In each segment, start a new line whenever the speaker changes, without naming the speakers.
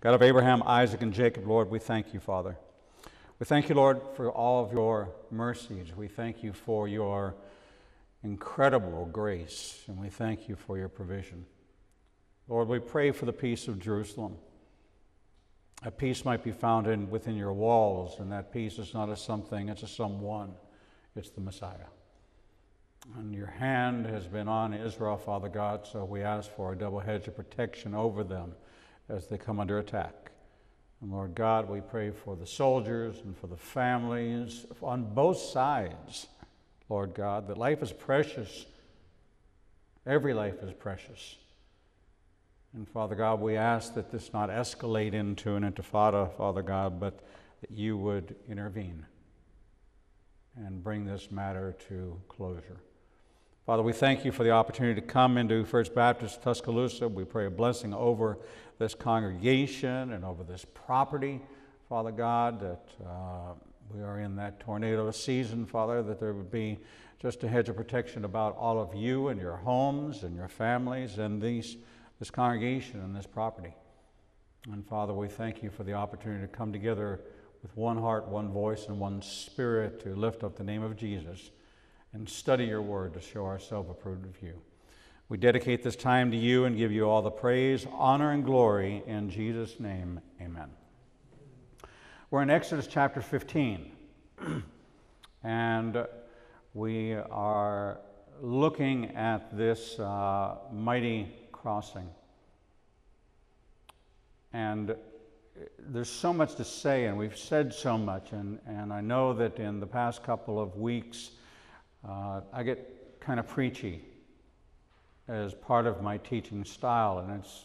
God of Abraham, Isaac, and Jacob, Lord, we thank you, Father. We thank you, Lord, for all of your mercies. We thank you for your incredible grace, and we thank you for your provision. Lord, we pray for the peace of Jerusalem. That peace might be found in, within your walls, and that peace is not a something, it's a someone. It's the Messiah. And your hand has been on Israel, Father God, so we ask for a double hedge of protection over them as they come under attack. And Lord God, we pray for the soldiers and for the families on both sides, Lord God, that life is precious. Every life is precious. And Father God, we ask that this not escalate into an intifada, Father God, but that you would intervene and bring this matter to closure. Father, we thank you for the opportunity to come into First Baptist Tuscaloosa. We pray a blessing over this congregation and over this property, Father God, that uh, we are in that tornado season, Father, that there would be just a hedge of protection about all of you and your homes and your families and these, this congregation and this property. And Father, we thank you for the opportunity to come together with one heart, one voice, and one spirit to lift up the name of Jesus and study your word to show ourselves approved of you. We dedicate this time to you and give you all the praise, honor, and glory in Jesus' name. Amen. We're in Exodus chapter 15, and we are looking at this uh, mighty crossing. And there's so much to say, and we've said so much, and, and I know that in the past couple of weeks, uh, I get kind of preachy as part of my teaching style, and it's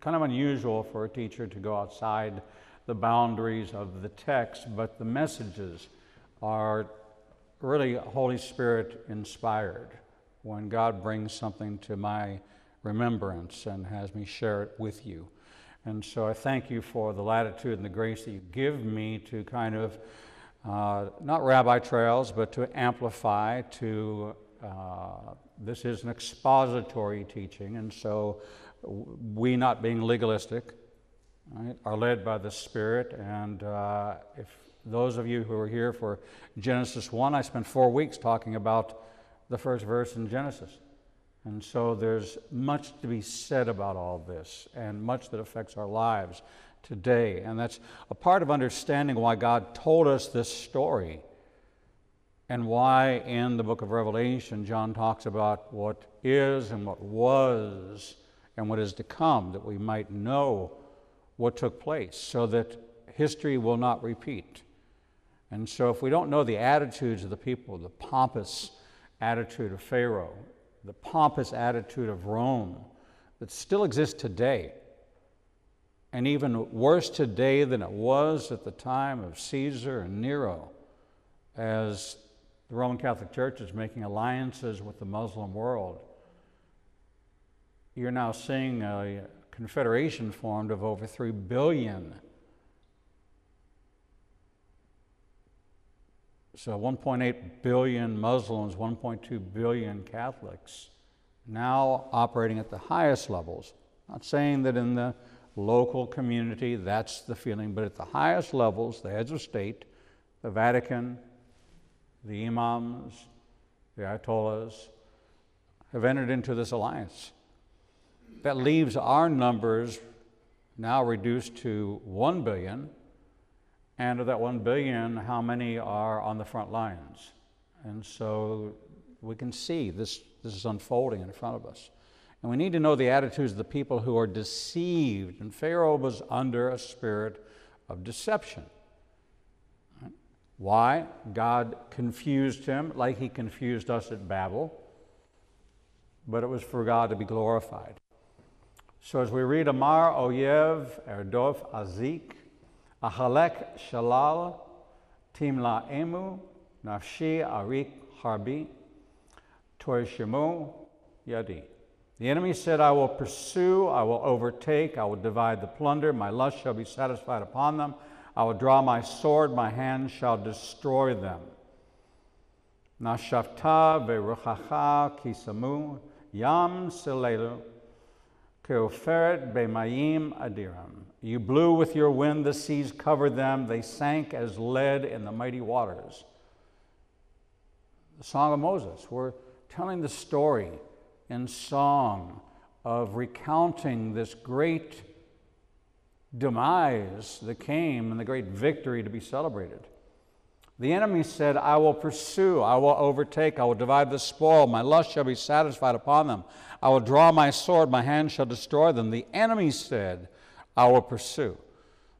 kind of unusual for a teacher to go outside the boundaries of the text, but the messages are really Holy Spirit inspired when God brings something to my remembrance and has me share it with you. And so I thank you for the latitude and the grace that you give me to kind of uh, not rabbi trails, but to amplify, to uh, this is an expository teaching, and so we, not being legalistic, right, are led by the Spirit. And uh, if those of you who are here for Genesis 1, I spent four weeks talking about the first verse in Genesis. And so there's much to be said about all this and much that affects our lives today. And that's a part of understanding why God told us this story and why in the book of Revelation John talks about what is and what was and what is to come, that we might know what took place so that history will not repeat. And so, if we don't know the attitudes of the people, the pompous attitude of Pharaoh, the pompous attitude of Rome that still exists today, and even worse today than it was at the time of Caesar and Nero, as the Roman Catholic Church is making alliances with the Muslim world. You're now seeing a confederation formed of over 3 billion. So 1.8 billion Muslims, 1.2 billion Catholics, now operating at the highest levels. Not saying that in the local community that's the feeling, but at the highest levels, the heads of state, the Vatican, the imams, the ayatollahs, have entered into this alliance. That leaves our numbers now reduced to 1 billion. And of that 1 billion, how many are on the front lines? And so we can see this, this is unfolding in front of us. And we need to know the attitudes of the people who are deceived. And Pharaoh was under a spirit of deception. Why? God confused him like he confused us at Babel, but it was for God to be glorified. So as we read Amar Oyev Erdof Azik, Ahalek Shalal, Timla Emu, Nafshi Arik Harbi, Torishemu Yadi. The enemy said, I will pursue, I will overtake, I will divide the plunder, my lust shall be satisfied upon them. I will draw my sword, my hand shall destroy them. Nashafta veruchacha kisamu yam selelu Keoferet Bemayim Adiram. You blew with your wind, the seas covered them, they sank as lead in the mighty waters. The Song of Moses. We're telling the story in song of recounting this great demise that came and the great victory to be celebrated. The enemy said, I will pursue, I will overtake, I will divide the spoil, my lust shall be satisfied upon them. I will draw my sword, my hand shall destroy them. The enemy said, I will pursue.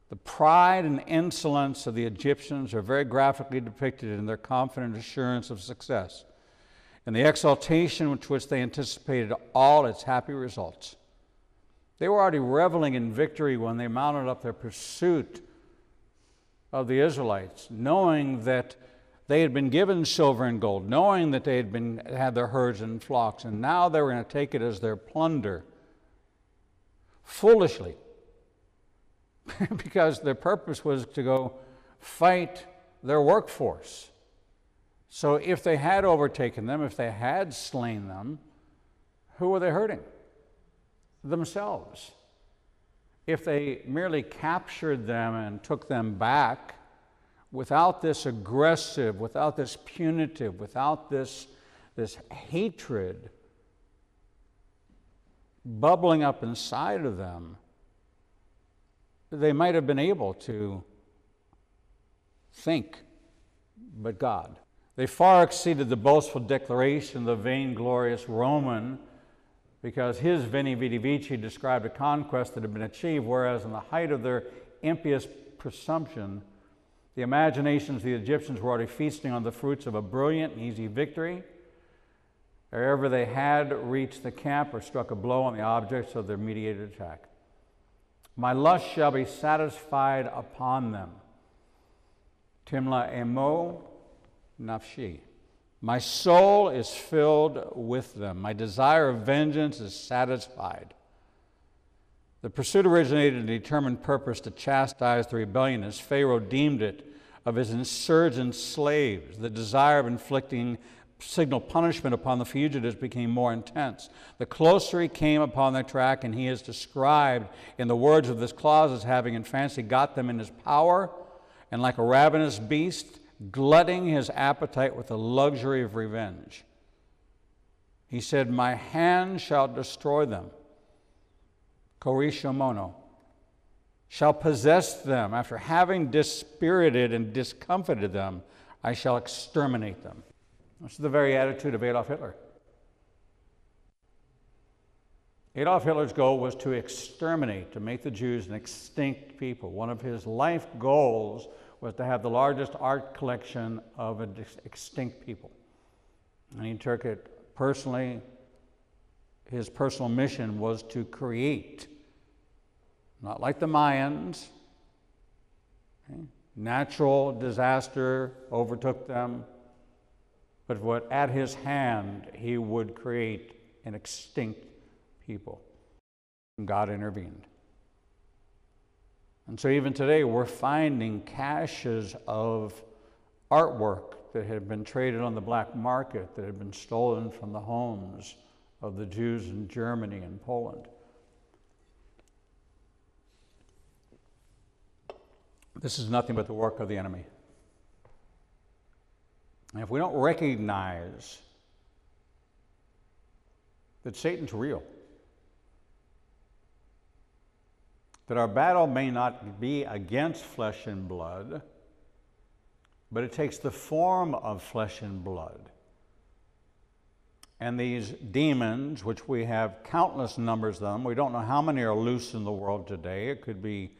The pride and insolence of the Egyptians are very graphically depicted in their confident assurance of success and the exaltation with which they anticipated all its happy results. They were already reveling in victory when they mounted up their pursuit of the Israelites, knowing that they had been given silver and gold, knowing that they had been, had their herds and flocks, and now they were going to take it as their plunder. Foolishly, because their purpose was to go fight their workforce. So if they had overtaken them, if they had slain them, who were they hurting? Themselves. If they merely captured them and took them back without this aggressive, without this punitive, without this, this hatred bubbling up inside of them, they might have been able to think, but God. They far exceeded the boastful declaration of the vainglorious Roman because his Veni Vidi Vici described a conquest that had been achieved, whereas in the height of their impious presumption, the imaginations of the Egyptians were already feasting on the fruits of a brilliant and easy victory. Wherever they had reached the camp or struck a blow on the objects of their mediated attack. My lust shall be satisfied upon them. Timla emo nafshi. My soul is filled with them. My desire of vengeance is satisfied. The pursuit originated in a determined purpose to chastise the rebellion as Pharaoh deemed it of his insurgent slaves. The desire of inflicting signal punishment upon the fugitives became more intense. The closer he came upon their track, and he is described in the words of this clause as having in fancy got them in his power, and like a ravenous beast, glutting his appetite with the luxury of revenge. He said, My hand shall destroy them. Korishomono shall possess them. After having dispirited and discomfited them, I shall exterminate them. This is the very attitude of Adolf Hitler. Adolf Hitler's goal was to exterminate, to make the Jews an extinct people. One of his life goals was to have the largest art collection of an extinct people. And he took it personally. His personal mission was to create, not like the Mayans. Okay? Natural disaster overtook them, but what at his hand he would create an extinct people. And God intervened. And so even today, we're finding caches of artwork that had been traded on the black market, that had been stolen from the homes of the Jews in Germany and Poland. This is nothing but the work of the enemy. And if we don't recognize that Satan's real, that our battle may not be against flesh and blood, but it takes the form of flesh and blood. And these demons, which we have countless numbers of them, we don't know how many are loose in the world today. It could be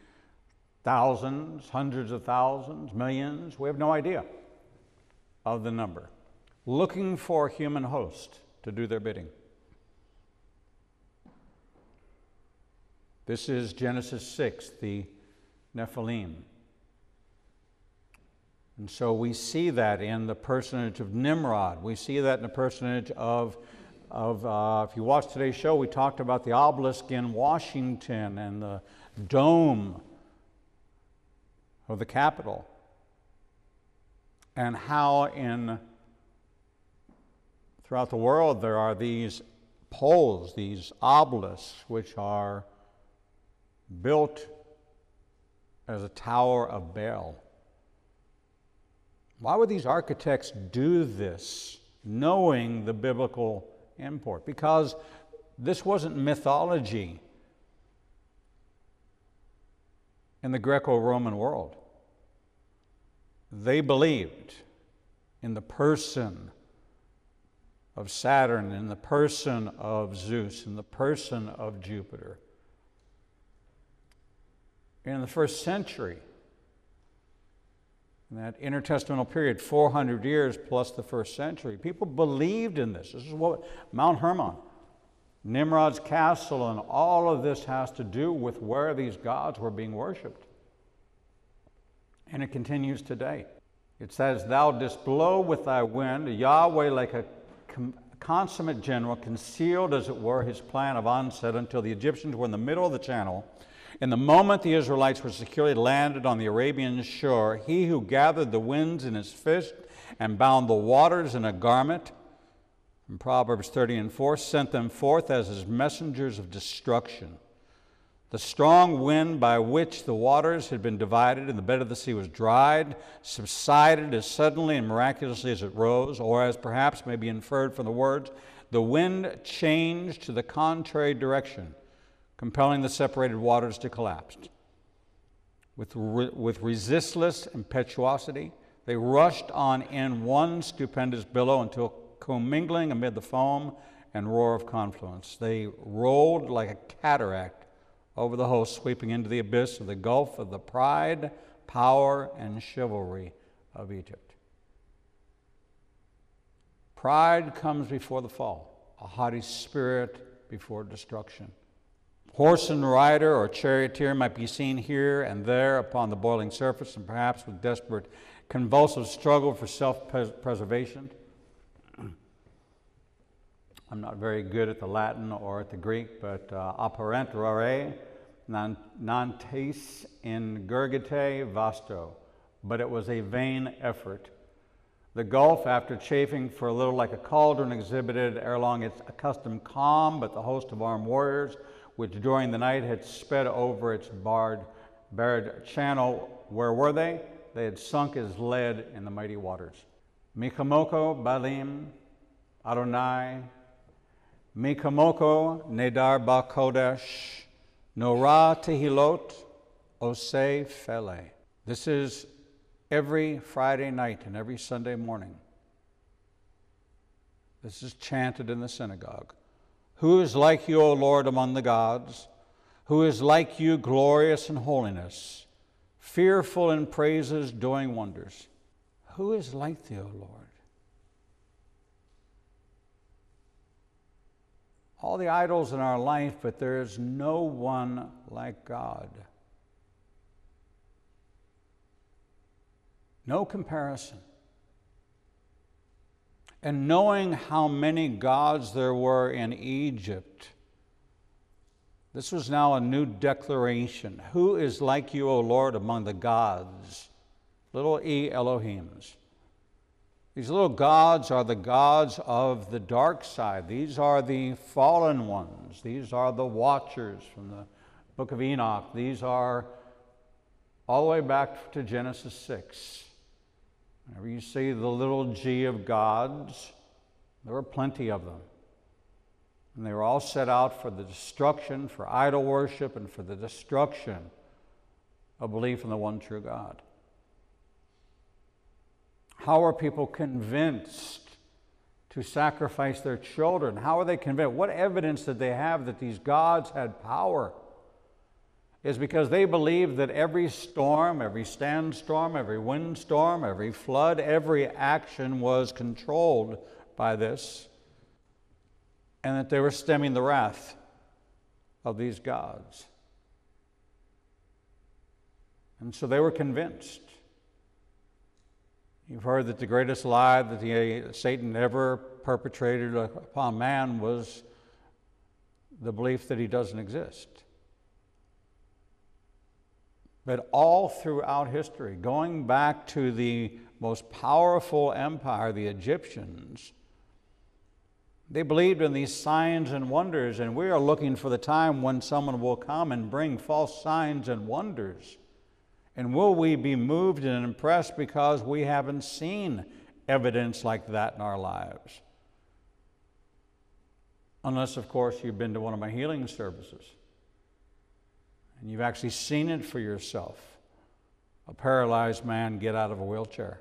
thousands, hundreds of thousands, millions. We have no idea of the number. Looking for a human host to do their bidding. This is Genesis 6, the Nephilim. And so we see that in the personage of Nimrod. We see that in the personage of, of uh, if you watch today's show, we talked about the obelisk in Washington and the dome of the Capitol. And how in throughout the world there are these poles, these obelisks, which are built as a tower of Baal. Why would these architects do this, knowing the biblical import? Because this wasn't mythology in the Greco Roman world. They believed in the person of Saturn, in the person of Zeus, in the person of Jupiter. In the first century, in that intertestamental period, 400 years plus the first century, people believed in this. This is what Mount Hermon, Nimrod's castle, and all of this has to do with where these gods were being worshiped. And it continues today. It says, Thou didst blow with thy wind, Yahweh like a consummate general, concealed as it were his plan of onset until the Egyptians were in the middle of the channel. In the moment the Israelites were securely landed on the Arabian shore, he who gathered the winds in his fist and bound the waters in a garment, from Proverbs 30 and 4, sent them forth as his messengers of destruction. The strong wind by which the waters had been divided and the bed of the sea was dried subsided as suddenly and miraculously as it rose, or as perhaps may be inferred from the words, the wind changed to the contrary direction, compelling the separated waters to collapse. With, re- with resistless impetuosity, they rushed on in one stupendous billow until commingling amid the foam and roar of confluence. They rolled like a cataract over the host, sweeping into the abyss of the gulf of the pride, power, and chivalry of Egypt. Pride comes before the fall, a haughty spirit before destruction. Horse and rider or charioteer might be seen here and there upon the boiling surface, and perhaps with desperate, convulsive struggle for self preservation. I'm not very good at the Latin or at the Greek, but uh, apparent rari nantes in gurgite vasto, but it was a vain effort. The gulf, after chafing for a little like a cauldron, exhibited ere long its accustomed calm, but the host of armed warriors, which during the night had sped over its barred, barred channel, where were they? They had sunk as lead in the mighty waters. Mikamoko Balim, Adonai, Mikamoko Nedar Ba Kodesh, Nora Tehilot Ose Fele. This is every Friday night and every Sunday morning. This is chanted in the synagogue. Who is like you, O Lord, among the gods? Who is like you, glorious in holiness, fearful in praises, doing wonders? Who is like thee, O Lord? all the idols in our life, but there is no one like God. No comparison. And knowing how many gods there were in Egypt, this was now a new declaration. Who is like you, O Lord, among the gods? Little e Elohims. These little gods are the gods of the dark side. These are the fallen ones. These are the watchers from the book of Enoch. These are all the way back to Genesis 6. Whenever you see the little g of gods, there were plenty of them. And they were all set out for the destruction, for idol worship, and for the destruction of belief in the one true God. How are people convinced to sacrifice their children? How are they convinced? What evidence did they have that these gods had power? Is because they believed that every storm, every sandstorm, every windstorm, every flood, every action was controlled by this, and that they were stemming the wrath of these gods. And so they were convinced. You've heard that the greatest lie that the, uh, Satan ever perpetrated upon man was the belief that he doesn't exist. But all throughout history, going back to the most powerful empire, the Egyptians, They believed in these signs and wonders, and we are looking for the time when someone will come and bring false signs and wonders. And will we be moved and impressed because we haven't seen evidence like that in our lives? Unless, of course, you've been to one of my healing services and you've actually seen it for yourself a paralyzed man get out of a wheelchair.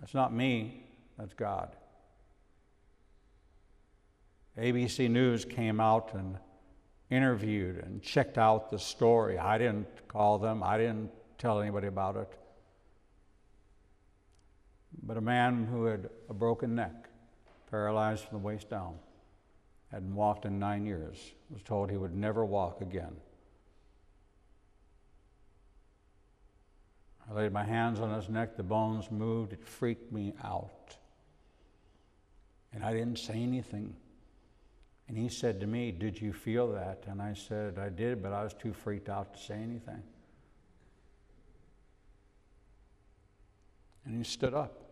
That's not me, that's God. ABC News came out and interviewed and checked out the story. I didn't call them, I didn't tell anybody about it. But a man who had a broken neck, paralyzed from the waist down, hadn't walked in nine years, was told he would never walk again. I laid my hands on his neck, the bones moved, it freaked me out. And I didn't say anything. And he said to me, Did you feel that? And I said, I did, but I was too freaked out to say anything. And he stood up.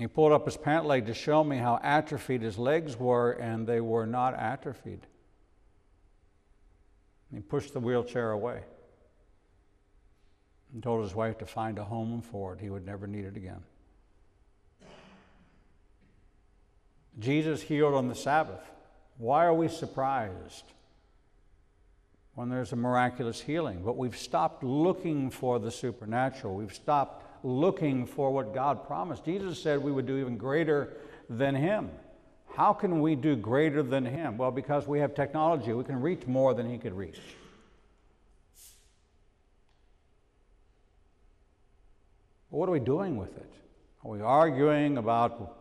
He pulled up his pant leg to show me how atrophied his legs were, and they were not atrophied. He pushed the wheelchair away and told his wife to find a home for it. He would never need it again. Jesus healed on the Sabbath. Why are we surprised when there's a miraculous healing? But we've stopped looking for the supernatural. We've stopped looking for what God promised. Jesus said we would do even greater than Him. How can we do greater than Him? Well, because we have technology, we can reach more than He could reach. What are we doing with it? Are we arguing about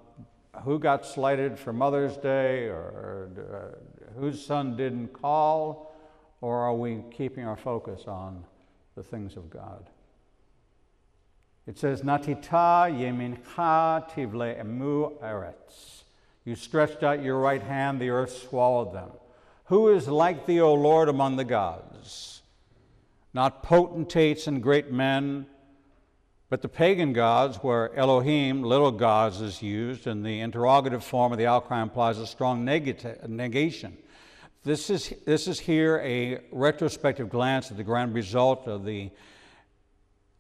who got slighted for Mother's Day or uh, whose son didn't call? Or are we keeping our focus on the things of God? It says, Natita yemincha tivle emu eretz. You stretched out your right hand, the earth swallowed them. Who is like thee, O Lord, among the gods? Not potentates and great men, but the pagan gods, where Elohim, little gods, is used, and the interrogative form of the Alcry implies a strong negation. This is, this is here a retrospective glance at the grand result of the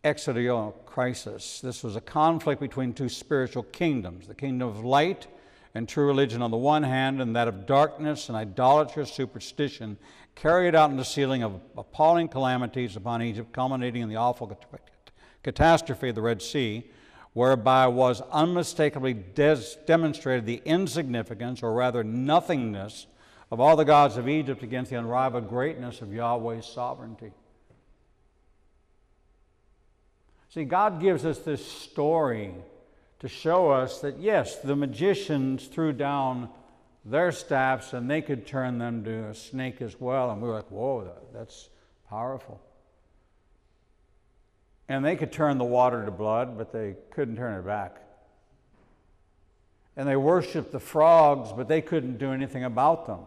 exoterial crisis. This was a conflict between two spiritual kingdoms the kingdom of light and true religion on the one hand, and that of darkness and idolatrous superstition carried out in the sealing of appalling calamities upon Egypt, culminating in the awful catastrophe of the Red Sea, whereby was unmistakably des- demonstrated the insignificance, or rather nothingness, of all the gods of Egypt against the unrivaled greatness of Yahweh's sovereignty. See, God gives us this story to show us that, yes, the magicians threw down their staffs and they could turn them to a snake as well. And we were like, whoa, that's powerful. And they could turn the water to blood, but they couldn't turn it back. And they worshiped the frogs, but they couldn't do anything about them.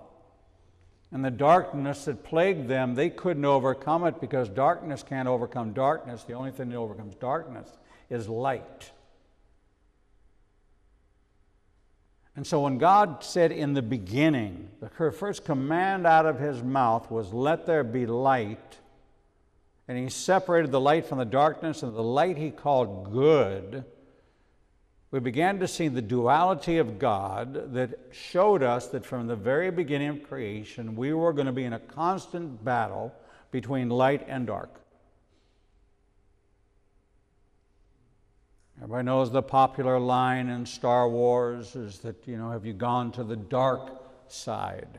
And the darkness that plagued them, they couldn't overcome it because darkness can't overcome darkness. The only thing that overcomes darkness is light. And so when God said in the beginning, the first command out of his mouth was, Let there be light, and he separated the light from the darkness, and the light he called good, we began to see the duality of God that showed us that from the very beginning of creation, we were going to be in a constant battle between light and dark. Everybody knows the popular line in Star Wars is that, you know, have you gone to the dark side?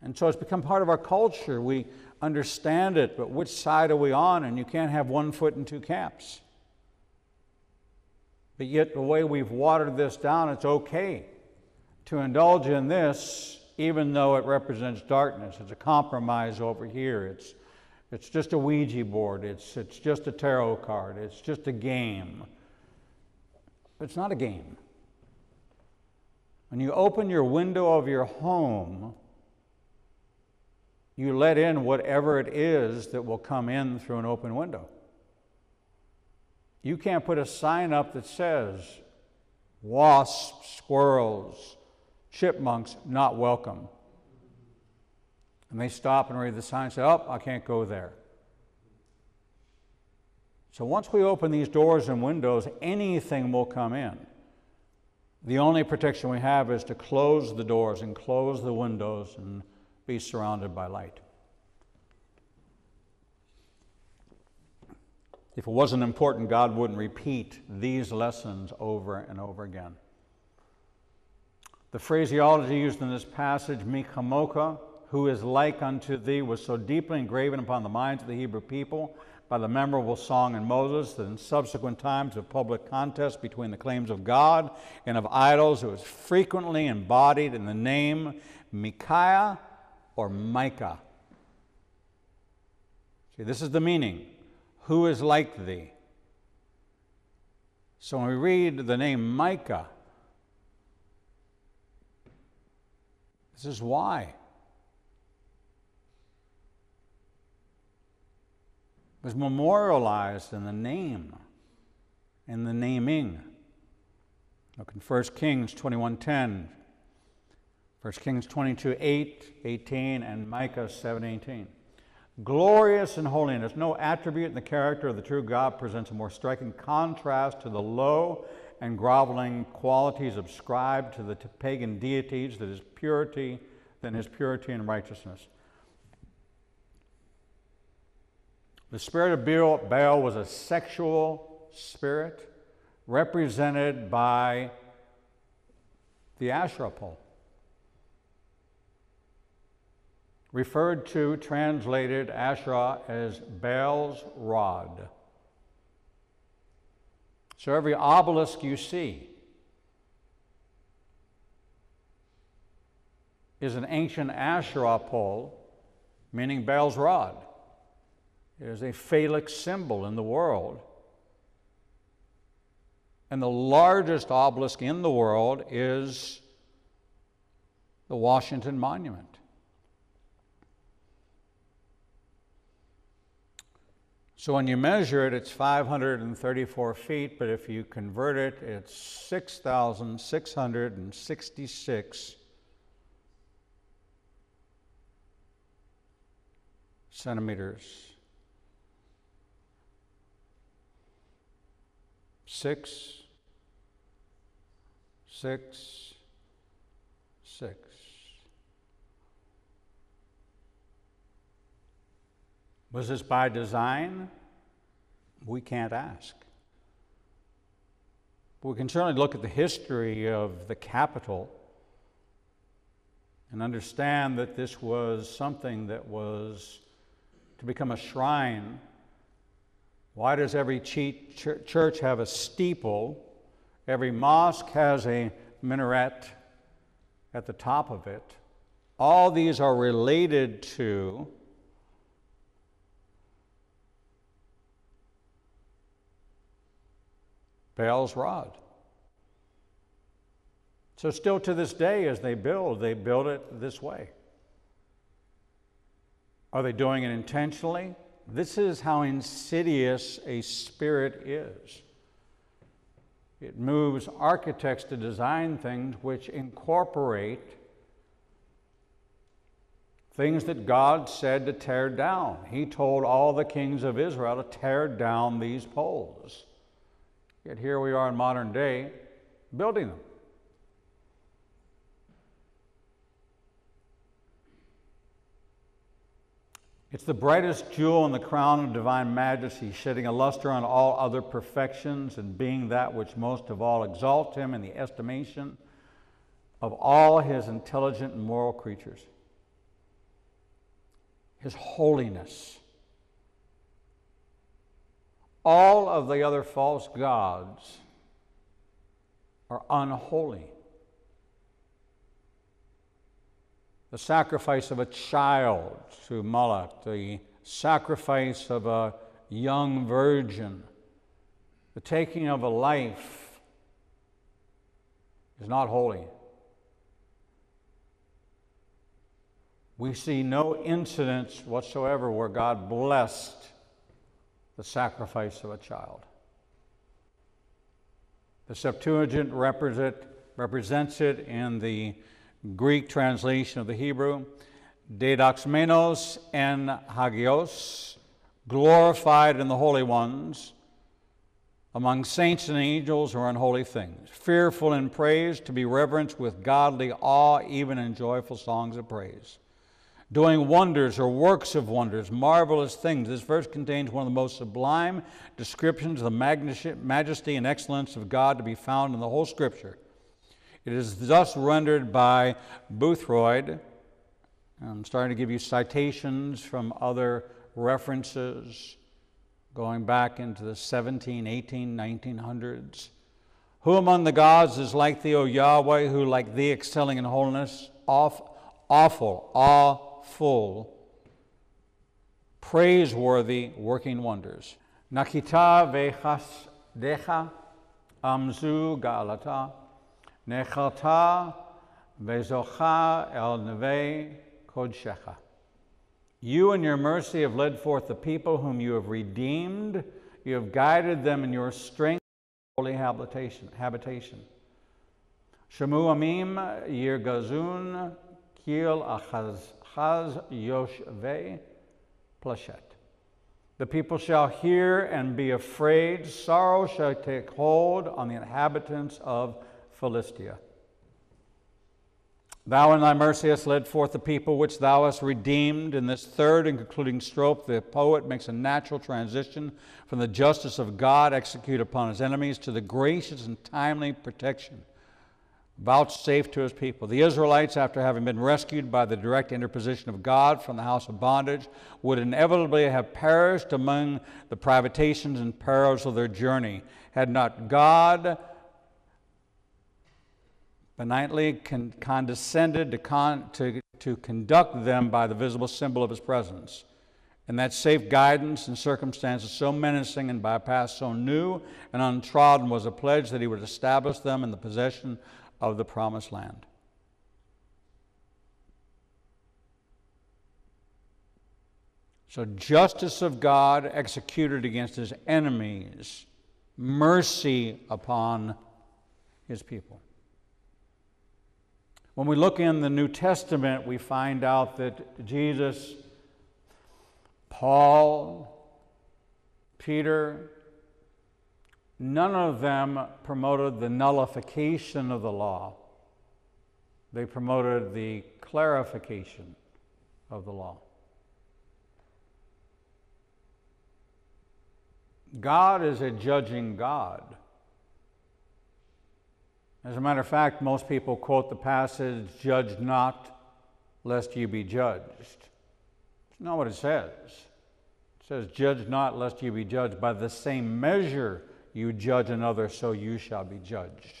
And so it's become part of our culture. We understand it, but which side are we on? And you can't have one foot in two camps. But yet, the way we've watered this down, it's okay to indulge in this, even though it represents darkness. It's a compromise over here. It's, it's just a Ouija board. It's, it's just a tarot card. It's just a game. It's not a game. When you open your window of your home, you let in whatever it is that will come in through an open window. You can't put a sign up that says wasps, squirrels, chipmunks not welcome. And they stop and read the sign and say, Oh, I can't go there. So once we open these doors and windows, anything will come in. The only protection we have is to close the doors and close the windows and be surrounded by light. If it wasn't important, God wouldn't repeat these lessons over and over again. The phraseology used in this passage, Mikamoka, who is like unto thee, was so deeply engraven upon the minds of the Hebrew people by the memorable song in Moses that in subsequent times of public contest between the claims of God and of idols, it was frequently embodied in the name Micaiah or Micah. See, this is the meaning. Who is like thee? So when we read the name Micah, this is why. It was memorialized in the name, in the naming. Look in 1 Kings 21.10, 1 Kings 22, 8, 18, and Micah 7, 18. Glorious in holiness, no attribute in the character of the true God presents a more striking contrast to the low and groveling qualities ascribed to the pagan deities that is purity than his purity and righteousness. The spirit of Baal was a sexual spirit represented by the Asherah pole. Referred to, translated Asherah as Baal's rod. So every obelisk you see is an ancient Asherah pole, meaning Baal's rod. It is a phallic symbol in the world. And the largest obelisk in the world is the Washington Monument. So when you measure it, it's 534 feet, but if you convert it, it's 6,666 centimeters. six, six, six. Was this by design? We can't ask. But we can certainly look at the history of the capital and understand that this was something that was to become a shrine why does every church have a steeple? Every mosque has a minaret at the top of it. All these are related to Baal's rod. So, still to this day, as they build, they build it this way. Are they doing it intentionally? This is how insidious a spirit is. It moves architects to design things which incorporate things that God said to tear down. He told all the kings of Israel to tear down these poles. Yet here we are in modern day building them. It's the brightest jewel in the crown of divine majesty, shedding a luster on all other perfections and being that which most of all exalts him in the estimation of all his intelligent and moral creatures. His holiness. All of the other false gods are unholy. the sacrifice of a child to Moloch, the sacrifice of a young virgin, the taking of a life is not holy. We see no incidents whatsoever where God blessed the sacrifice of a child. The Septuagint represent, represents it in the Greek translation of the Hebrew. Dedoxmenos en hagios, glorified in the holy ones, among saints and angels or unholy things, fearful in praise, to be reverenced with godly awe, even in joyful songs of praise doing wonders or works of wonders, marvelous things. This verse contains one of the most sublime descriptions of the majesty and excellence of God to be found in the whole Scripture. It is thus rendered by Boothroyd. I'm starting to give you citations from other references going back into the 17, 18, 1900s. Who among the gods is like thee, O Yahweh, who like thee excelling in holiness, off, awful, awe full, praiseworthy working wonders. Nakita vechas decha amzu galata nechalta vezocha el neve kodshecha. You in your mercy have led forth the people whom you have redeemed. You have guided them in your strength, holy habitation. habitation. Shemu amim yirgazun kil achaz Chaz Yoshve Plashet. The people shall hear and be afraid. Sorrow shall take hold on the inhabitants of Philistia. Thou in thy mercy hast led forth the people which thou hast redeemed. In this third and concluding stroke, the poet makes a natural transition from the justice of God executed upon his enemies to the gracious and timely protection vouchsafed to his people. The Israelites, after having been rescued by the direct interposition of God from the house of bondage, would inevitably have perished among the privations and perils of their journey had not God benignly con- condescended to, con- to, to conduct them by the visible symbol of his presence. And that safe guidance in circumstances so menacing and by so new and untrodden was a pledge that he would establish them in the possession of the promised land. So, justice of God executed against his enemies, mercy upon his people. When we look in the New Testament, we find out that Jesus, Paul, Peter, None of them promoted the nullification of the law. They promoted the clarification of the law. God is a judging God. As a matter of fact, most people quote the passage, Judge not, lest you be judged. It's not what it says. It says, Judge not, lest you be judged by the same measure you judge another, so you shall be judged.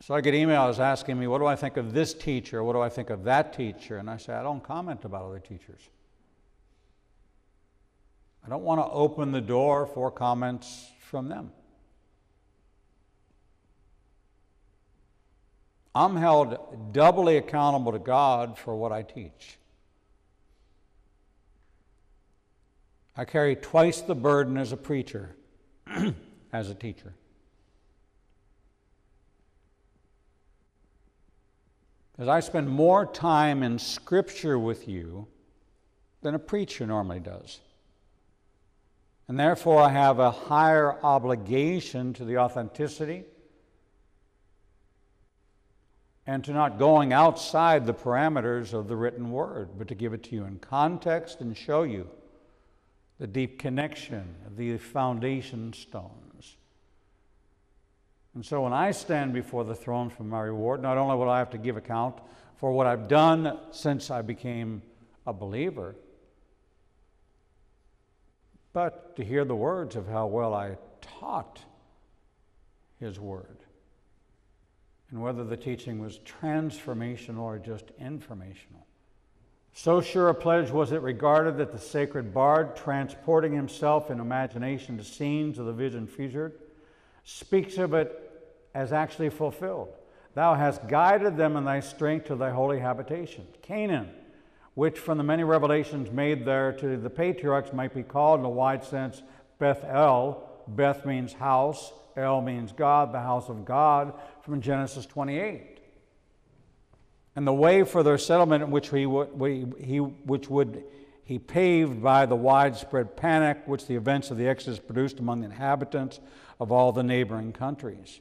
So I get emails asking me, what do I think of this teacher? What do I think of that teacher? And I say, I don't comment about other teachers. I don't want to open the door for comments from them. I'm held doubly accountable to God for what I teach. I carry twice the burden as a preacher, as a teacher. Because I spend more time in Scripture with you than a preacher normally does. And therefore, I have a higher obligation to the authenticity and to not going outside the parameters of the written word, but to give it to you in context and show you the deep connection, the foundation stones. And so when I stand before the throne for my reward, not only will I have to give account for what I've done since I became a believer, but to hear the words of how well I taught His Word and whether the teaching was transformational or just informational. So sure a pledge was it regarded that the sacred bard, transporting himself in imagination to scenes of the vision featured, speaks of it as actually fulfilled. Thou hast guided them in thy strength to thy holy habitation, Canaan, which from the many revelations made there to the patriarchs might be called in a wide sense Beth El, Beth means house, El means God, the house of God, from Genesis 28. And the way for their settlement, which he, he, which would he paved by the widespread panic which the events of the Exodus produced among the inhabitants of all the neighboring countries.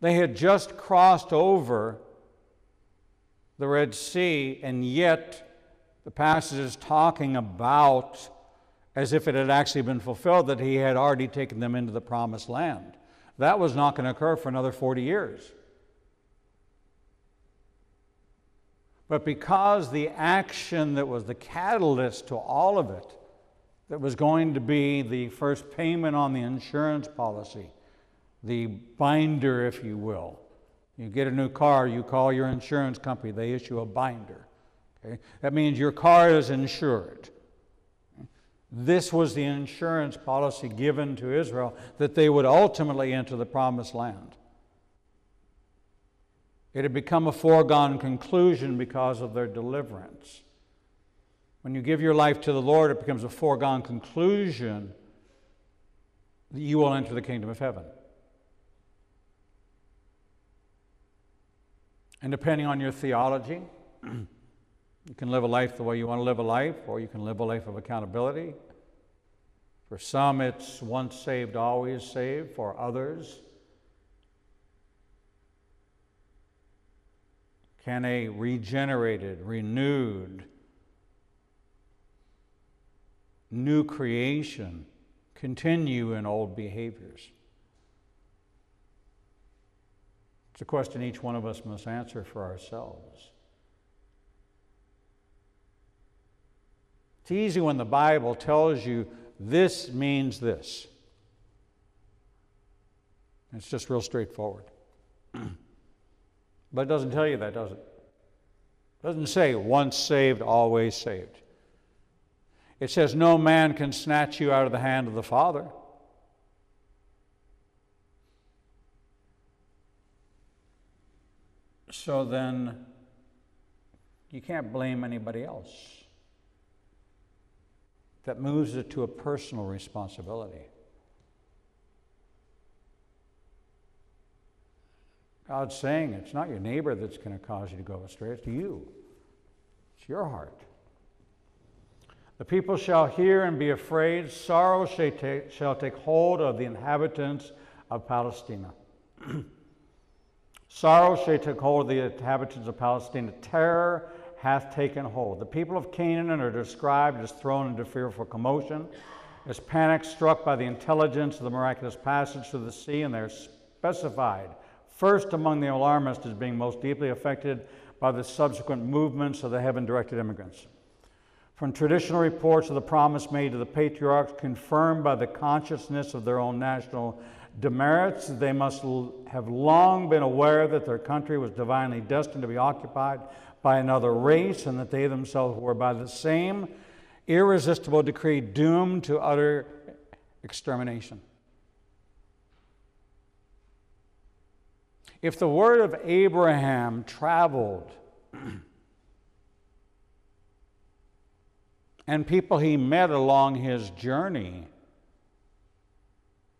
They had just crossed over the Red Sea, and yet the passage is talking about as if it had actually been fulfilled that he had already taken them into the promised land. That was not going to occur for another 40 years. But because the action that was the catalyst to all of it, that was going to be the first payment on the insurance policy, the binder, if you will. You get a new car, you call your insurance company, they issue a binder. Okay? That means your car is insured. This was the insurance policy given to Israel that they would ultimately enter the promised land. It had become a foregone conclusion because of their deliverance. When you give your life to the Lord, it becomes a foregone conclusion that you will enter the kingdom of heaven. And depending on your theology, you can live a life the way you want to live a life, or you can live a life of accountability. For some, it's once saved, always saved. For others, can a regenerated, renewed, new creation continue in old behaviors? It's a question each one of us must answer for ourselves. It's easy when the Bible tells you this means this. It's just real straightforward. But it doesn't tell you that, does it? It doesn't say once saved, always saved. It says no man can snatch you out of the hand of the Father. So then, you can't blame anybody else. That moves it to a personal responsibility. God's saying it's not your neighbor that's going to cause you to go astray, it's you. It's your heart. The people shall hear and be afraid. Sorrow shall take, shall take hold of the inhabitants of Palestina. Sorrow shall take hold of the inhabitants of Palestina. Terror hath taken hold. The people of Canaan are described as thrown into fearful commotion, as panic struck by the intelligence of the miraculous passage through the sea, and they're specified First among the alarmists is being most deeply affected by the subsequent movements of the heaven directed immigrants. From traditional reports of the promise made to the patriarchs, confirmed by the consciousness of their own national demerits, they must have long been aware that their country was divinely destined to be occupied by another race and that they themselves were, by the same irresistible decree, doomed to utter extermination. If the word of Abraham traveled and people he met along his journey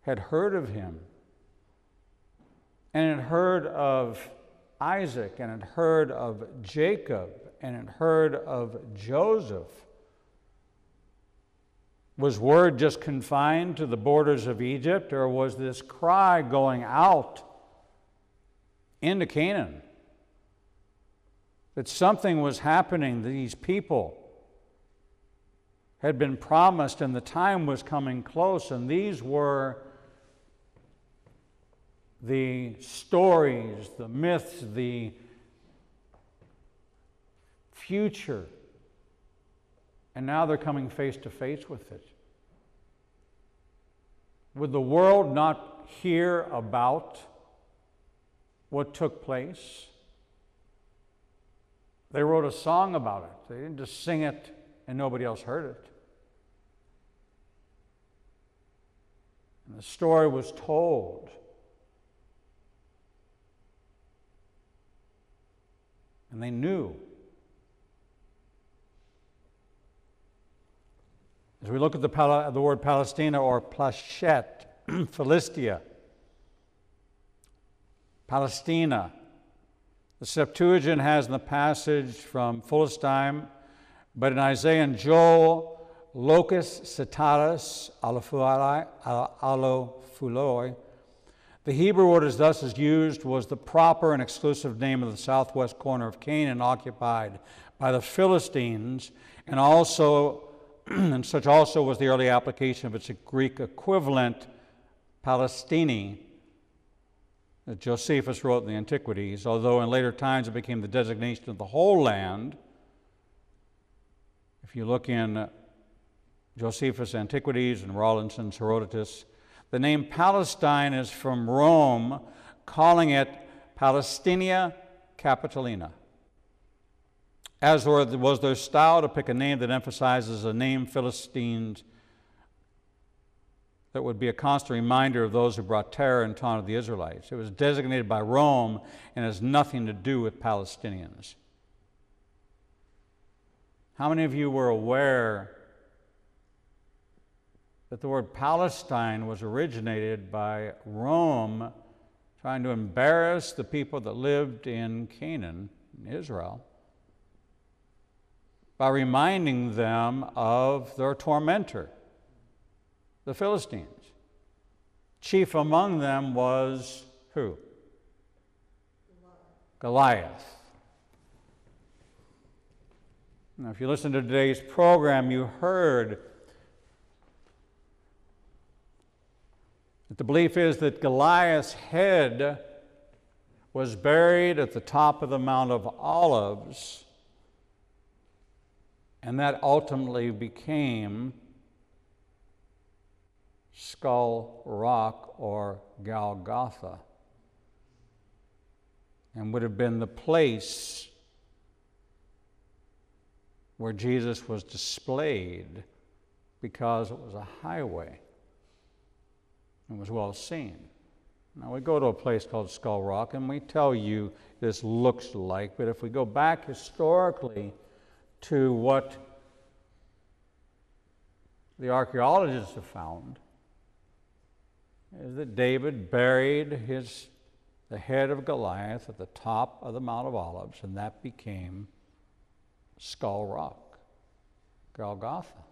had heard of him and had heard of Isaac and had heard of Jacob and had heard of Joseph. Was word just confined to the borders of Egypt, or was this cry going out into Canaan. That something was happening, these people had been promised, and the time was coming close, and these were the stories, the myths, the future. And now they're coming face to face with it. Would the world not hear about what took place. They wrote a song about it. They didn't just sing it and nobody else heard it. And the story was told. And they knew. As we look at the, the word Palestina or Pleshet, Philistia, Palestina, the Septuagint has the passage from Philistine, but in Isaiah and Joel, locus citatus allophuloi. The Hebrew word as thus is used was the proper and exclusive name of the southwest corner of Canaan occupied by the Philistines, and also, and such also was the early application of its Greek equivalent, Palestini, Josephus wrote in the Antiquities, although in later times it became the designation of the whole land. If you look in Josephus' Antiquities and Rawlinson's Herodotus. The name Palestine is from Rome, calling it Palestinia Capitolina. As was their style to pick a name that emphasizes a name Philistines that would be a constant reminder of those who brought terror and taunted the Israelites. It was designated by Rome and has nothing to do with Palestinians. How many of you were aware that the word Palestine was originated by Rome trying to embarrass the people that lived in Canaan, in Israel, by reminding them of their tormentor, the Philistines. Chief among them was who? Goliath. Now, if you listen to today's program, you heard that The belief is that Goliath's head was buried at the top of the Mount of Olives, and that ultimately became Skull Rock or Golgotha, and would have been the place where Jesus was displayed because it was a highway and was well seen. Now, we go to a place called Skull Rock and we tell you this looks like, but if we go back historically to what the archaeologists have found, is that David buried his, the head of Goliath at the top of the Mount of Olives, and that became Skull Rock, Golgotha.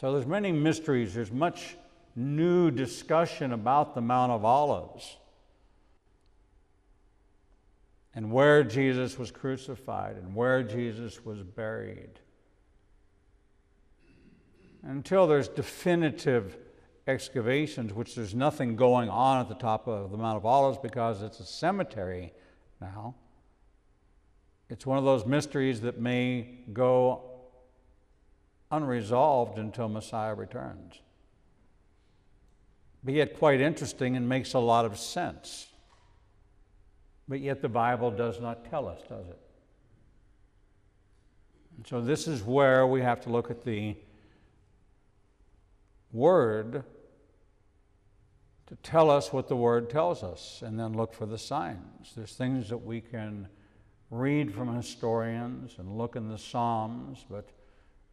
So there's many mysteries. There's much new discussion about the Mount of Olives and where Jesus was crucified and where Jesus was buried. Until there's definitive excavations, which there's nothing going on at the top of the Mount of Olives because it's a cemetery now. It's one of those mysteries that may go unresolved until Messiah returns but yet quite interesting and makes a lot of sense. But yet the Bible does not tell us, does it? And so this is where we have to look at the Word to tell us what the Word tells us and then look for the signs. There's things that we can read from historians and look in the Psalms, but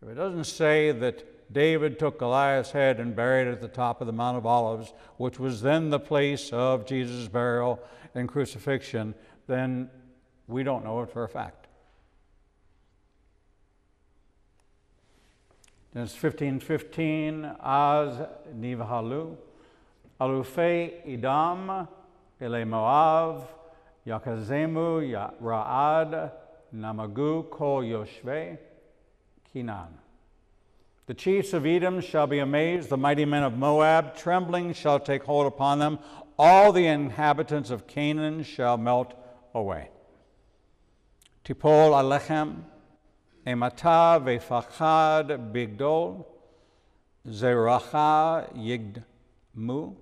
if it doesn't say that David took Goliath's head and buried it at the top of the Mount of Olives, which was then the place of Jesus' burial and crucifixion, then we don't know it for a fact. It's 1515, Az Nivhalu, Alufe Idam, Ele Moav, Yakazemu Ra'ad, Namagu Kol Yoshve, Kinan. The chiefs of Edom shall be amazed, the mighty men of Moab, trembling shall take hold upon them. All the inhabitants of Canaan shall melt away. Tipol Alechem, Emata Vefachad Bigdol, Zeracha Yigdmu,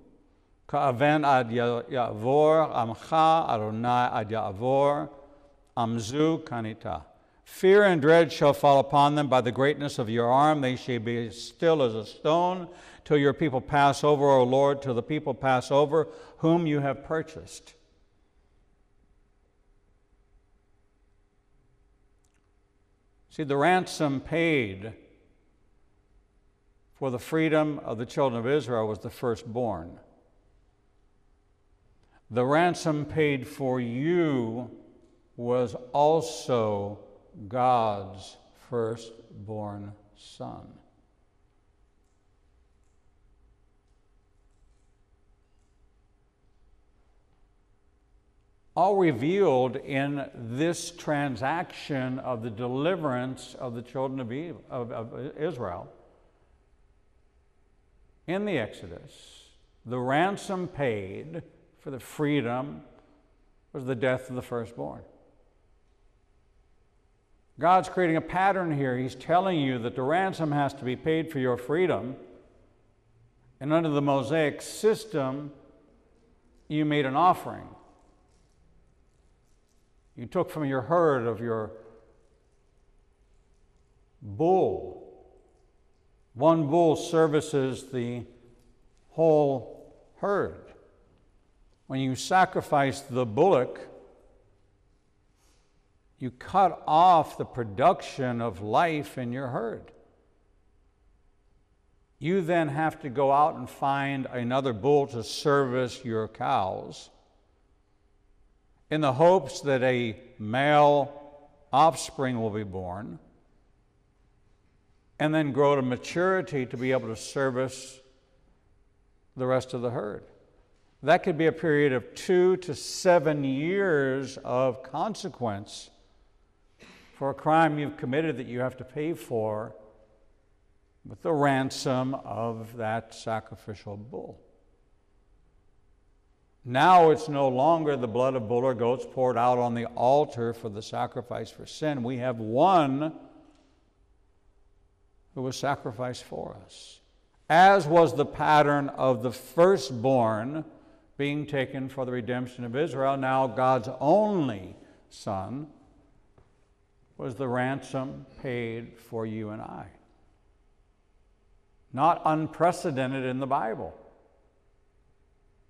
Ka'aven ad Yavor, Amcha Adonai ad Yavor, Amzu Kanita. Fear and dread shall fall upon them by the greatness of your arm. They shall be still as a stone till your people pass over, O Lord, till the people pass over whom you have purchased. See, the ransom paid for the freedom of the children of Israel was the firstborn. The ransom paid for you was also God's firstborn son. all revealed in this transaction of the deliverance of the children of, Eve, of, of Israel in the Exodus. The ransom paid for the freedom was the death of the firstborn. God's creating a pattern here. He's telling you that the ransom has to be paid for your freedom. And under the Mosaic system, you made an offering. You took from your herd of your bull. One bull services the whole herd. When you sacrifice the bullock, you cut off the production of life in your herd. You then have to go out and find another bull to service your cows in the hopes that a male offspring will be born and then grow to maturity to be able to service the rest of the herd. That could be a period of two to seven years of consequence for a crime you've committed that you have to pay for with the ransom of that sacrificial bull. Now it's no longer the blood of bull or goats poured out on the altar for the sacrifice for sin. We have one who was sacrificed for us, as was the pattern of the firstborn being taken for the redemption of Israel. Now God's only Son was the ransom paid for you and I. Not unprecedented in the Bible.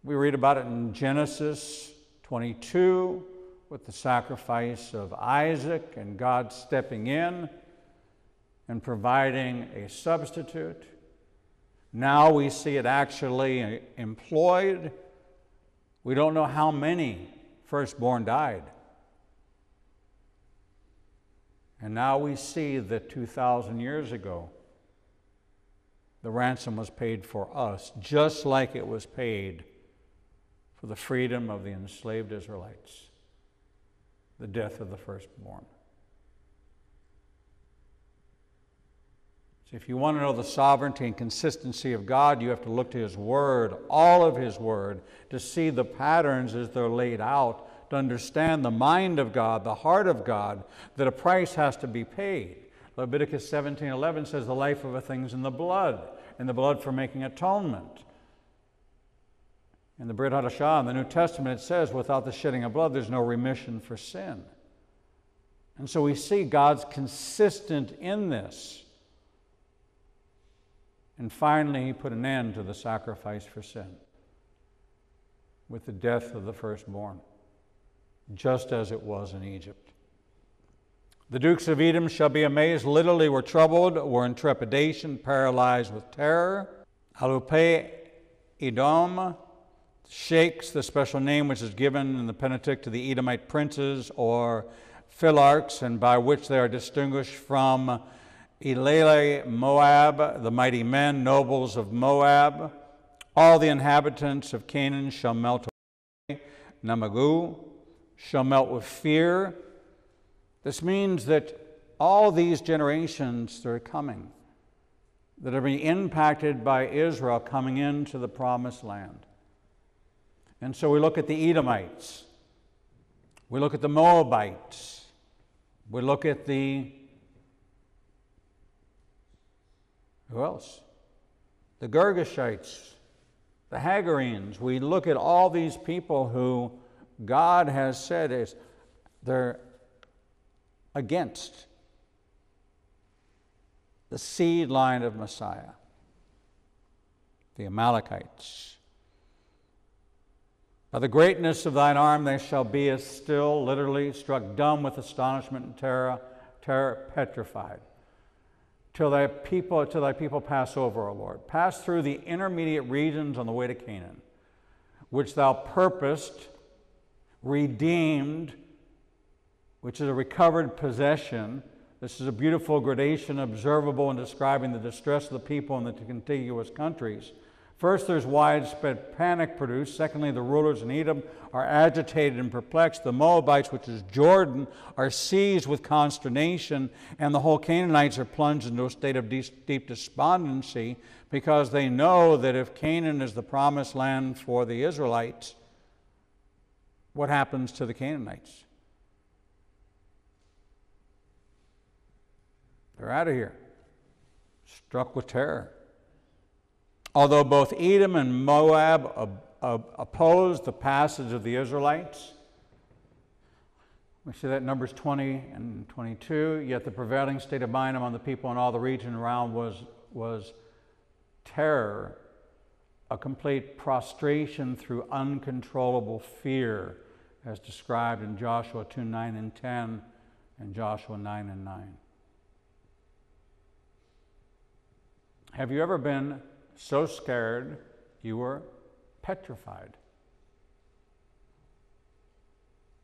We read about it in Genesis 22 with the sacrifice of Isaac and God stepping in and providing a substitute. Now we see it actually employed. We don't know how many firstborn died. And now we see that 2,000 years ago, the ransom was paid for us, just like it was paid for the freedom of the enslaved Israelites, the death of the firstborn. If you want to know the sovereignty and consistency of God, you have to look to His Word, all of His Word, to see the patterns as they're laid out, to understand the mind of God, the heart of God, that a price has to be paid. Leviticus 17:11 says, "The life of a thing is in the blood, and the blood for making atonement." In the Brit Hadashah, in the New Testament, it says, without the shedding of blood, there's no remission for sin. And so we see God's consistent in this. And finally, he put an end to the sacrifice for sin with the death of the firstborn, just as it was in Egypt. The dukes of Edom shall be amazed, literally were troubled, were in trepidation, paralyzed with terror. Alupe Edom shakes, the special name which is given in the Pentateuch to the Edomite princes or phylarchs, and by which they are distinguished from Elele Moab, the mighty men, nobles of Moab. All the inhabitants of Canaan shall melt away. Namagu shall melt with fear. This means that all these generations that are coming, that are being impacted by Israel coming into the promised land, and so we look at the Edomites, we look at the Moabites, we look at the who else? The Girgashites, the Hagarenes. We look at all these people who God has said is they're against the seed line of Messiah. The Amalekites. By the greatness of thine arm they shall be as still, literally struck dumb with astonishment and terror, terror petrified. Till thy people till thy people pass over, O Lord. Pass through the intermediate regions on the way to Canaan, which thou purposed, redeemed, which is a recovered possession. This is a beautiful gradation observable in describing the distress of the people in the contiguous countries. First, there's widespread panic produced. Secondly, the rulers in Edom are agitated and perplexed. The Moabites, which is Jordan, are seized with consternation, and the whole Canaanites are plunged into a state of deep despondency because they know that if Canaan is the promised land for the Israelites, what happens to the Canaanites? They're out of here, struck with terror. Although both Edom and Moab opposed the passage of the Israelites, we see that Numbers 20 and 22, yet the prevailing state of mind among the people in all the region around was, was terror, a complete prostration through uncontrollable fear, as described in Joshua 2 9 and 10 and Joshua 9 and 9. Have you ever been so scared you were petrified,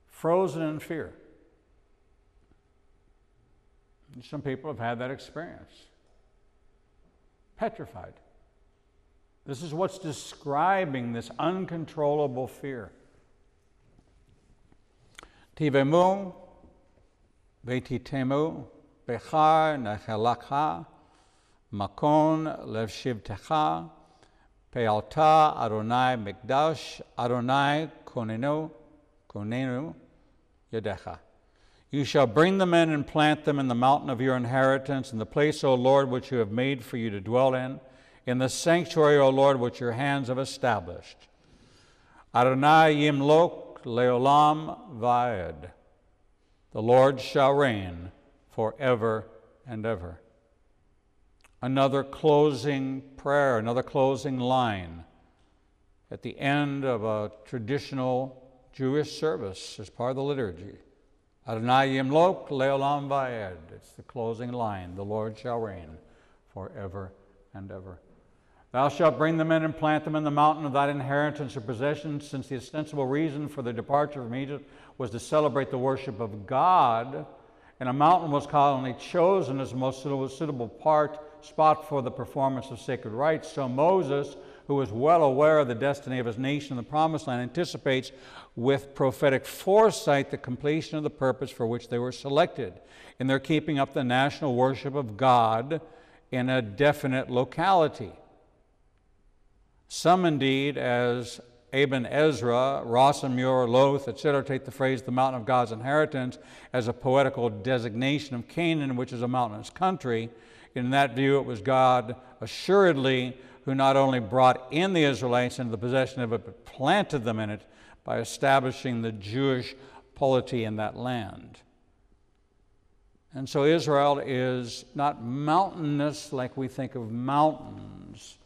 frozen in fear. Some people have had that experience. Petrified. This is what's describing this uncontrollable fear. Tivemu, betitemu, bechar nachelakha, Makon Lev Shivtecha, Pealta Adonai Mikdash, Adonai Konenu, Konenu Yedecha. You shall bring them in and plant them in the mountain of your inheritance, in the place, O Lord, which you have made for you to dwell in, in the sanctuary, O Lord, which your hands have established. Adonai Yimlok Leolam Vaed. The Lord shall reign forever and ever another closing prayer, another closing line at the end of a traditional Jewish service as part of the liturgy. Adonai Yimlok Leolam Vaed. It's the closing line. The Lord shall reign forever and ever. Thou shalt bring them in and plant them in the mountain of thine inheritance or possession, since the ostensible reason for the departure from Egypt was to celebrate the worship of God, and a mountain was commonly chosen as the most suitable part spot for the performance of sacred rites. So Moses, who was well aware of the destiny of his nation in the promised land, anticipates with prophetic foresight the completion of the purpose for which they were selected in their keeping up the national worship of God in a definite locality. Some indeed, as Aben Ezra, Rossum Loth, etc., take the phrase the mountain of God's inheritance as a poetical designation of Canaan, which is a mountainous country, in that view, it was God assuredly who not only brought in the Israelites into the possession of it, but planted them in it by establishing the Jewish polity in that land. And so Israel is not mountainous like we think of mountains.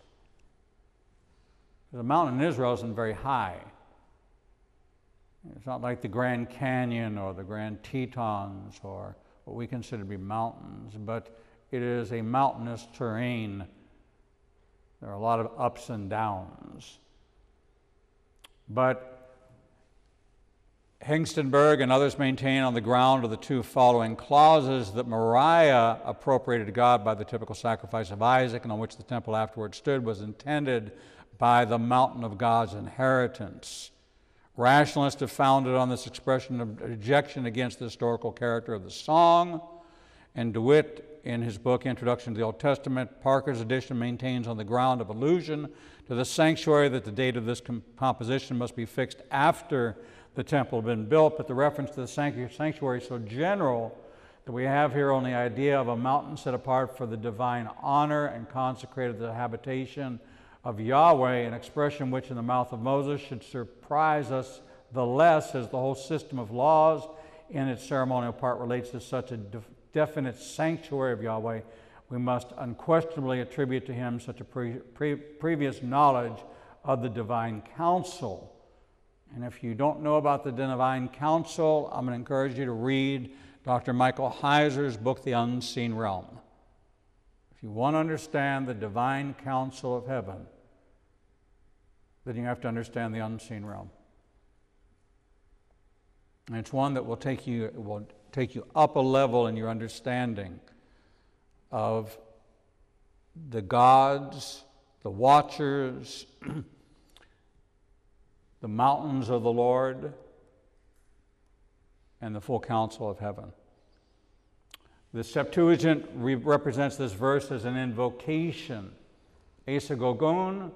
The mountain in Israel isn't very high. It's not like the Grand Canyon or the Grand Tetons or what we consider to be mountains, but it is a mountainous terrain. There are a lot of ups and downs. But Hengstenberg and others maintain on the ground of the two following clauses that Moriah, appropriated to God by the typical sacrifice of Isaac and on which the temple afterwards stood, was intended by the mountain of God's inheritance. Rationalists have founded on this expression of rejection against the historical character of the song, and De Wette in his book Introduction to the Old Testament. Parker's edition maintains on the ground of allusion to the sanctuary that the date of this composition must be fixed after the temple had been built, but the reference to the sanctuary is so general that we have here only the idea of a mountain set apart for the divine honor and consecrated to the habitation of Yahweh, an expression which in the mouth of Moses should surprise us the less as the whole system of laws in its ceremonial part relates to such a definite sanctuary of Yahweh, we must unquestionably attribute to him such a pre- pre- previous knowledge of the divine counsel. And if you don't know about the divine counsel, I'm going to encourage you to read Dr. Michael Heiser's book, The Unseen Realm. If you want to understand the divine counsel of heaven, then you have to understand the unseen realm. And it's one that will take you, will take you up a level in your understanding of the gods, the watchers, the mountains of the Lord, and the full counsel of heaven. The Septuagint re- represents this verse as an invocation. Esagogon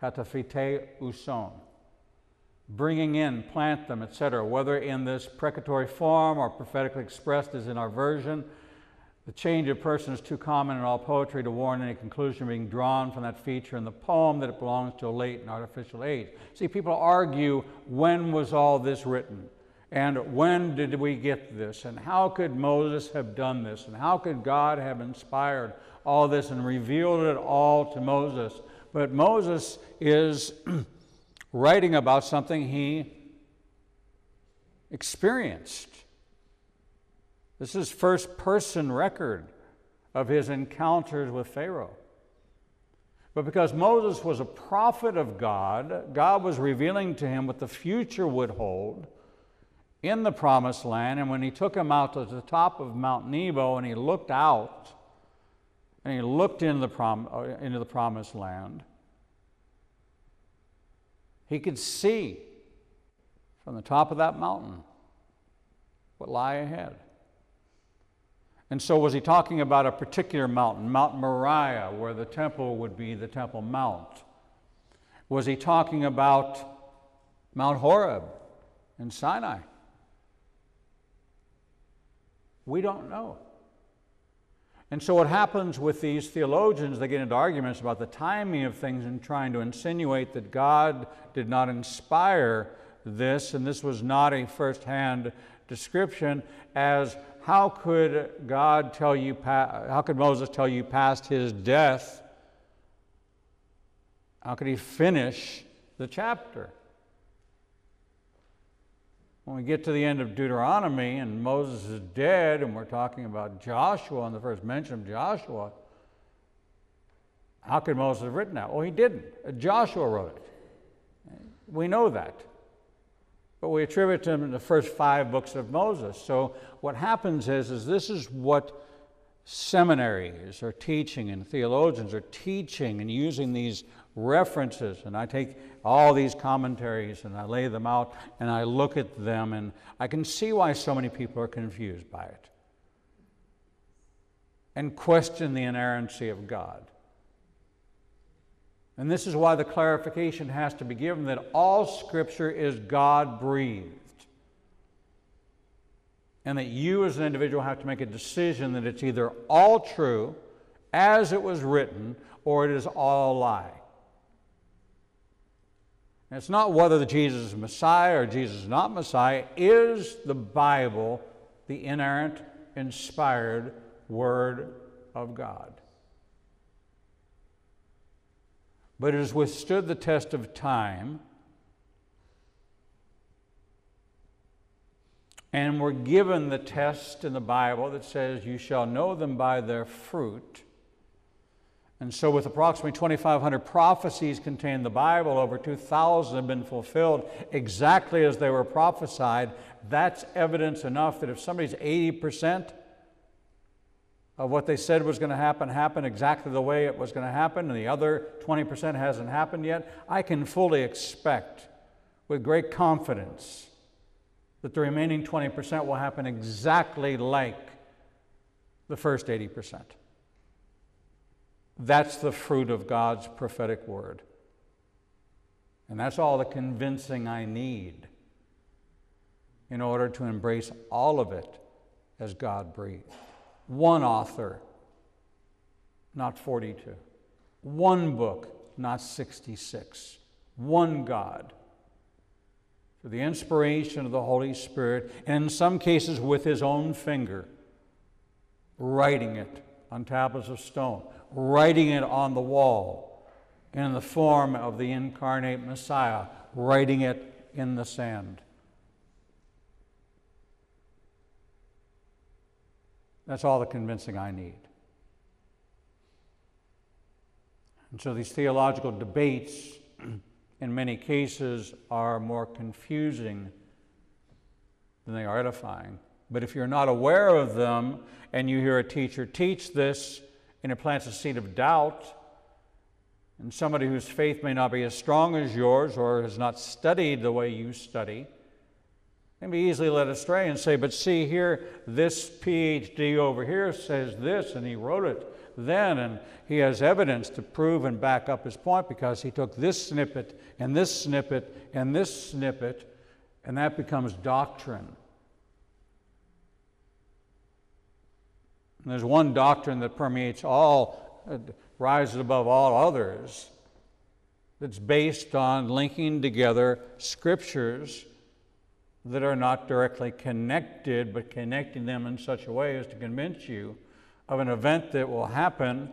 katafite uson. Bringing in, plant them, etc. Whether in this precatory form or prophetically expressed as in our version, the change of person is too common in all poetry to warrant any conclusion being drawn from that feature in the poem that it belongs to a late and artificial age. See, people argue when was all this written? And when did we get this? And how could Moses have done this? And how could God have inspired all this and revealed it all to Moses? But Moses is writing about something he experienced. This is first person record of his encounters with Pharaoh. But because Moses was a prophet of God, God was revealing to him what the future would hold in the promised land. And when he took him out to the top of Mount Nebo and he looked out and he looked into the, prom- uh, into the promised land, he could see from the top of that mountain what lay ahead. And so, was he talking about a particular mountain, Mount Moriah, where the temple would be the Temple Mount? Was he talking about Mount Horeb in Sinai? We don't know. And so, what happens with these theologians, they get into arguments about the timing of things and trying to insinuate that God did not inspire this, and this was not a first hand description, as how could God tell you, how could Moses tell you past his death? How could he finish the chapter? When we get to the end of Deuteronomy and Moses is dead and we're talking about Joshua and the first mention of Joshua, how could Moses have written that? Well, he didn't. Uh, Joshua wrote it. We know that. But we attribute to him the first five books of Moses. So what happens is, is this is what seminaries are teaching and theologians are teaching and using these references. And I take all these commentaries and I lay them out and I look at them and I can see why so many people are confused by it and question the inerrancy of God. And this is why the clarification has to be given that all Scripture is God breathed. And that you as an individual have to make a decision that it's either all true as it was written or it is all a lie. And it's not whether the Jesus is Messiah or Jesus is not Messiah. Is the Bible the inerrant, inspired Word of God? But it has withstood the test of time. And we're given the test in the Bible that says, You shall know them by their fruit. And so, with approximately 2,500 prophecies contained in the Bible, over 2,000 have been fulfilled exactly as they were prophesied. That's evidence enough that if somebody's 80% of what they said was going to happen happened exactly the way it was going to happen, and the other 20% hasn't happened yet, I can fully expect with great confidence that the remaining 20% will happen exactly like the first 80%. That's the fruit of God's prophetic word. And that's all the convincing I need in order to embrace all of it as God breathed. One author, not 42. One book, not 66. One God. For the inspiration of the Holy Spirit, and in some cases with his own finger, writing it on tablets of stone writing it on the wall in the form of the incarnate Messiah, writing it in the sand. That's all the convincing I need. And so these theological debates, in many cases, are more confusing than they are edifying. But if you're not aware of them and you hear a teacher teach this and it plants a seed of doubt, and somebody whose faith may not be as strong as yours or has not studied the way you study, can be easily led astray and say, But see here, this PhD over here says this, and he wrote it then, and he has evidence to prove and back up his point because he took this snippet and this snippet and this snippet, and that becomes doctrine. And there's one doctrine that permeates all, uh, rises above all others, that's based on linking together scriptures that are not directly connected, but connecting them in such a way as to convince you of an event that will happen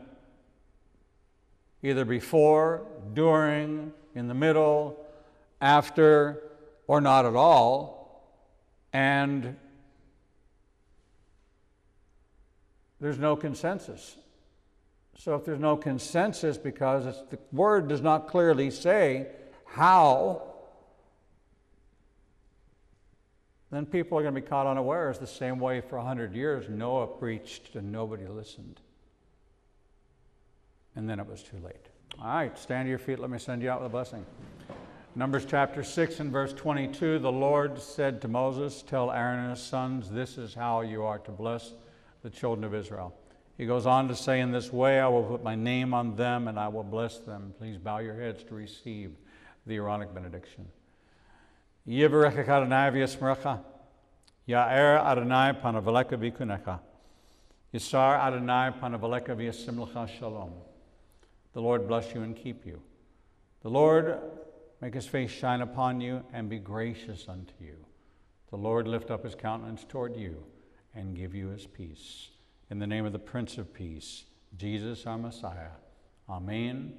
either before, during, in the middle, after, or not at all. And there's no consensus. So if there's no consensus because the word does not clearly say how, then people are going to be caught unawares the same way for 100 years Noah preached and nobody listened. And then it was too late. All right, stand to your feet. Let me send you out with a blessing. Numbers chapter 6 and verse 22 The Lord said to Moses, Tell Aaron and his sons, this is how you are to bless the children of Israel. He goes on to say, In this way I will put my name on them and I will bless them. Please bow your heads to receive the Aaronic benediction. Yivarechach Adonai v'yasmerecha. Ya'er Adonai panavaleka v'kunecha. Yisar Adonai panavaleka v'yasimlecha shalom. The Lord bless you and keep you. The Lord make his face shine upon you and be gracious unto you. The Lord lift up his countenance toward you and give you his peace. In the name of the Prince of Peace, Jesus our Messiah. Amen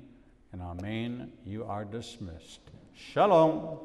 and Amen. You are dismissed. Shalom.